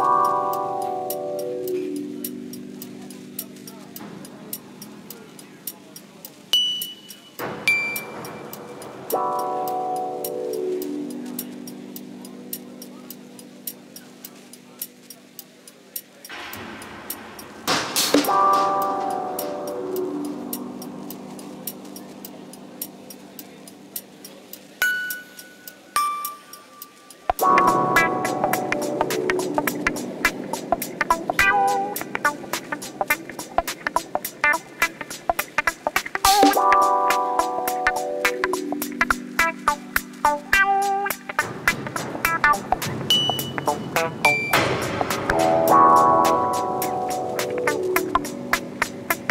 you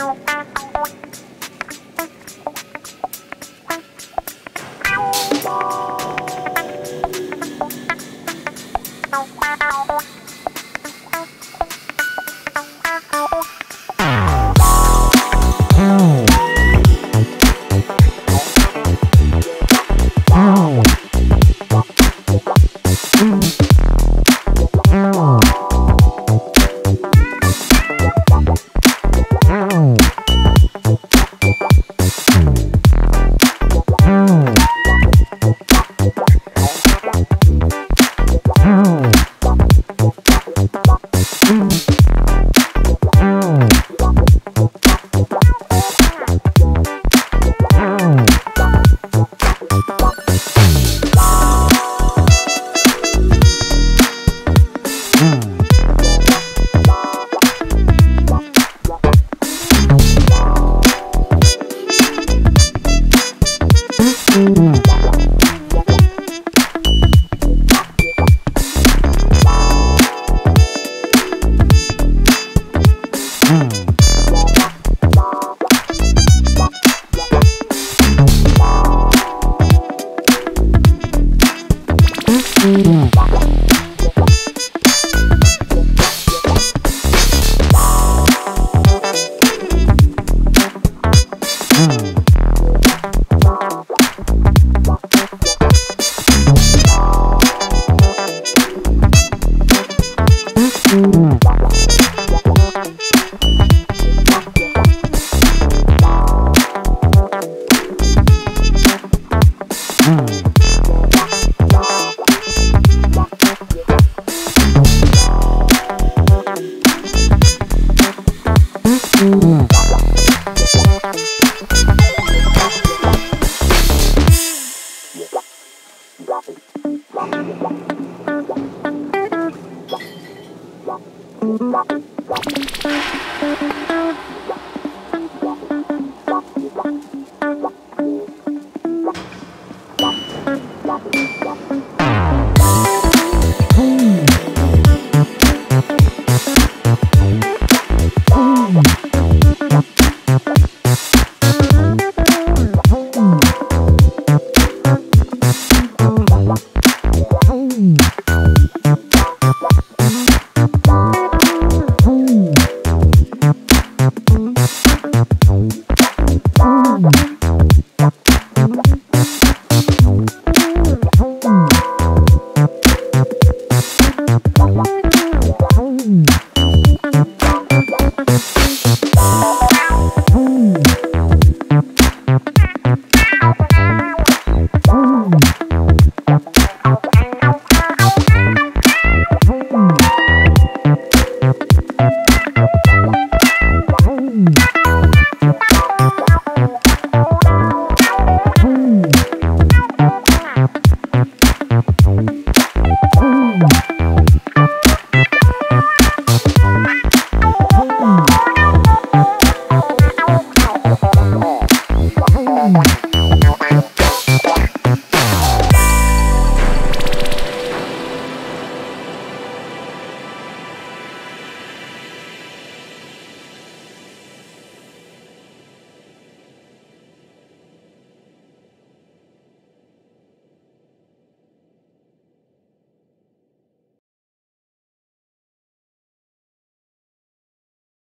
Bye. Mm. Bye. Mm.